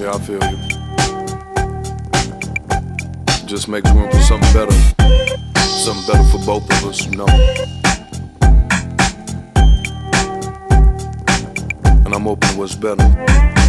Yeah, I feel you. Just makes room for something better. Something better for both of us, you know. And I'm open to what's better.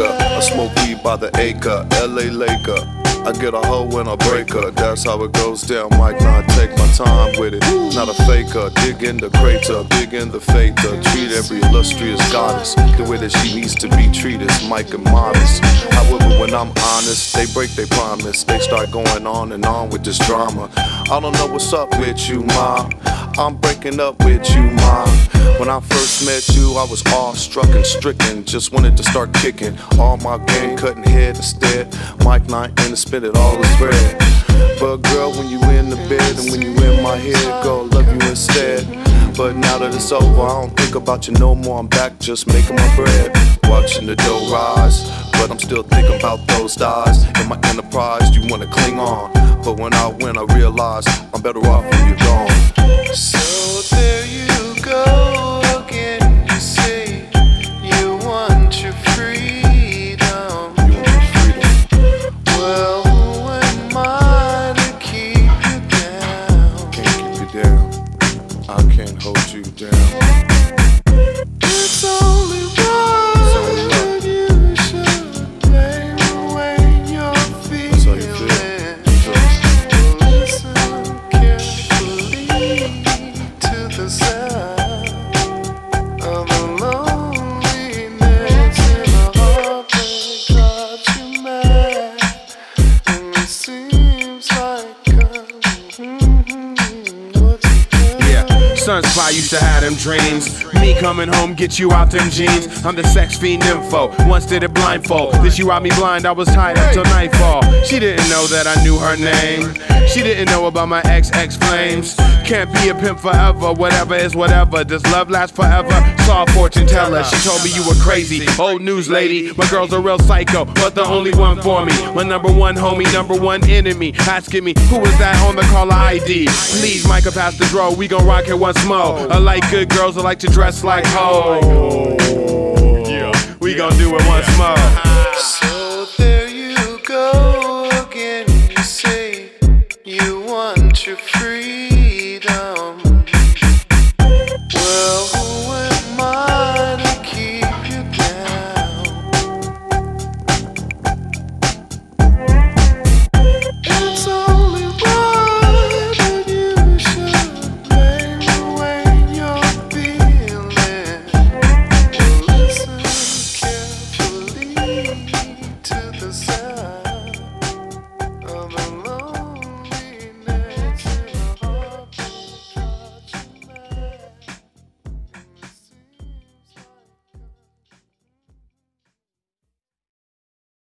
Maker. I smoke weed by the acre, LA Laker. I get a hoe when I break her. That's how it goes down. Might not take my time with it. Not a faker. Dig in the crater, big in the fader. Treat every illustrious goddess the way that she needs to be treated. Mykah modest. However, when I'm honest, they break their promise. They start going on and on with this drama. I don't know what's up with you, ma. I'm breaking up with you, ma. When I first met you, I was awestruck and stricken. Just wanted to start kicking. All my game cutting head instead. Mike not in to spit it all is bread. But girl, when you in the bed and when you in my head, girl, love you instead. But now that it's over, I don't think about you no more. I'm back just making my bread. Watching the dough rise. But I'm still thinking about those dies. In my enterprise, you wanna cling on. But when I win, I realize I'm better off when you're gone. So you down. It's only right It's only right. that you should blame away your That's how you feel. feelings. Listen carefully to the sound Sunspot used to have them dreams. Me coming home, get you out them jeans. I'm the sex fiend info. Once did it blindfold. This you out me blind, I was tied up till nightfall. She didn't know that I knew her name. She didn't know about my ex ex flames. Can't be a pimp forever, whatever is whatever. Does love last forever? Saw a fortune teller. She told me you were crazy. Old news lady. My girl's a real psycho, but the only one for me. My number one homie, number one enemy. Asking me who was that on the caller ID. Please, Mykah, pass the draw. We gon' rock it once more. I like good girls, I like to dress like hoes. We gon' do it once more.